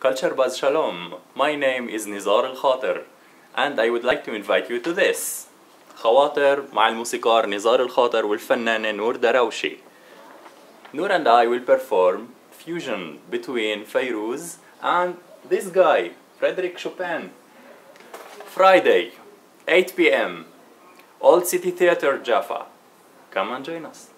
Culture Buzz Shalom. My name is Nizar Elkhater and I would like to invite you to this. خواطر مع الموسيقار نزار الخاطر والفنانة نور دراوشي. Nour and I will perform fusion between Fairuz and this guy, Frederick Chopin. Friday, 8 p.m. Old City Theater, Jaffa. Come and join us.